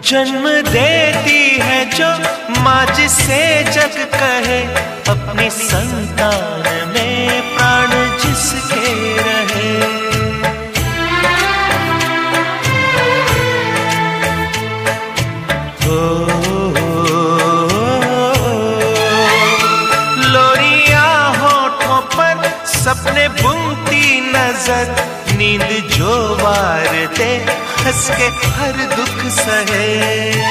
जन्म देती है जो माँ जिसे जग कहे, अपनी संतान में प्राण जिसके रहे। लोरिया होठों पर सपने बुनती नज़र, नींद जो वार दे हंस के हर दुख सहे।